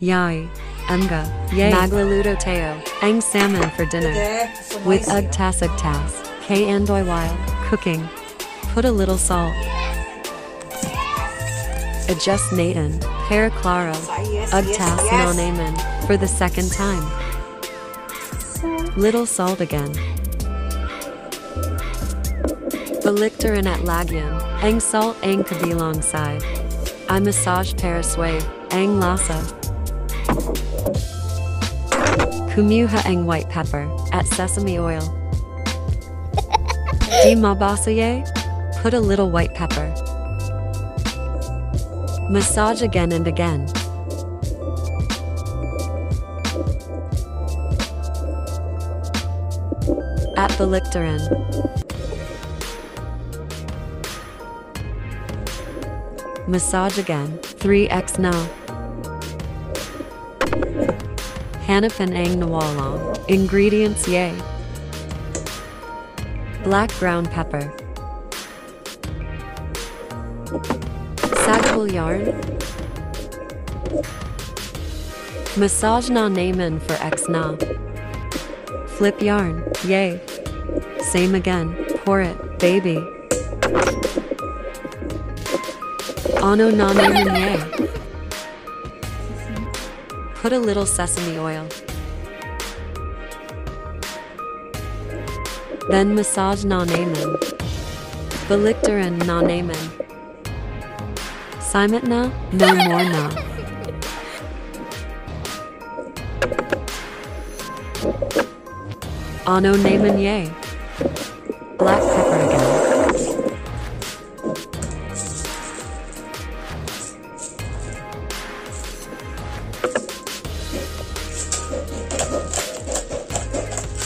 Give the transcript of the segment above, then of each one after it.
Yai, Emga, Yay, Maglaludo Teo, Ang salmon for dinner. With Ug Tas Ug Tas, K Andoy Wild, cooking. Put a little salt. Adjust Nathan, Para Claro, Ug Tas no Naaman, for the second time. Little salt again. Balikter and at Lagyan, Ang salt Ang kabilang side. I massage Parasway, Ang lasa. Kumuha ang white pepper at sesame oil. Di mabasaye, put a little white pepper. Massage again and again. At Baliktaran. Massage again, 3x now. Hanapan ang nawalong. Ingredients yay. Black ground pepper. Sagable yarn. Massage na naman for X na. Flip yarn, yay. Same again, pour it, baby. Ano na naman yay. Put a little sesame oil. Then massage na naman. Baliktaran na naman. Simon na, no more na. Ano naman yay. Black pepper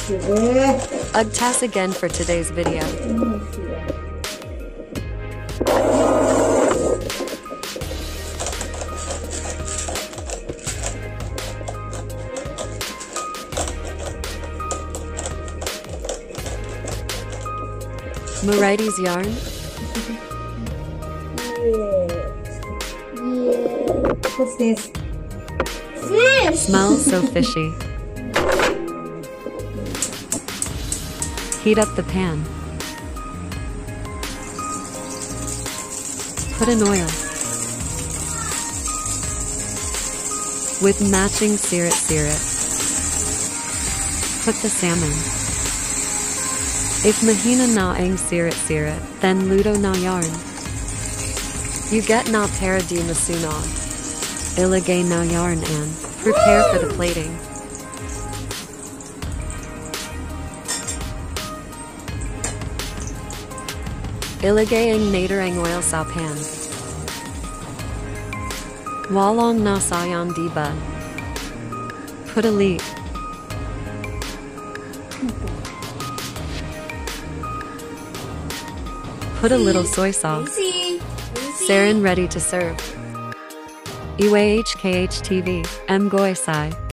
Ugtas again for today's video. Maraides yarn, yeah. Yeah. What's this? Fish! smells so fishy. Heat up the pan. Put in oil. With matching syrup syrup. Put the salmon. If mahina na ang syrup syrup, then ludo na yarn. You get na para di masunog. Ilagay na yarn and prepare for the plating. Ilagay ang nader oil sa pan. Walong na sayan diba. Put a leaf. Put a little soy sauce. Sarin ready to serve. iyay HK TV, M Goi Sai.